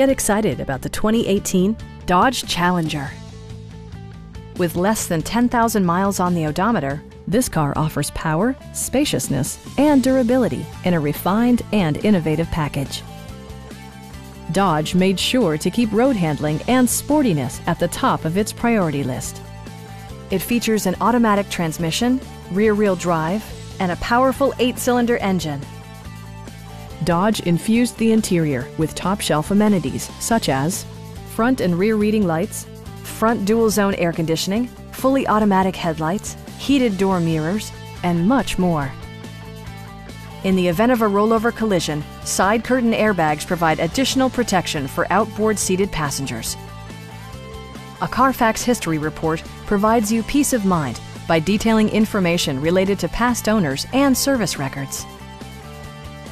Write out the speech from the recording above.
Get excited about the 2018 Dodge Challenger. With less than 10,000 miles on the odometer, this car offers power, spaciousness, and durability in a refined and innovative package. Dodge made sure to keep road handling and sportiness at the top of its priority list. It features an automatic transmission, rear-wheel drive, and a powerful eight-cylinder engine. Dodge infused the interior with top-shelf amenities such as front and rear reading lights, front dual-zone air conditioning, fully automatic headlights, heated door mirrors, and much more. In the event of a rollover collision, side curtain airbags provide additional protection for outboard seated passengers. A Carfax history report provides you peace of mind by detailing information related to past owners and service records.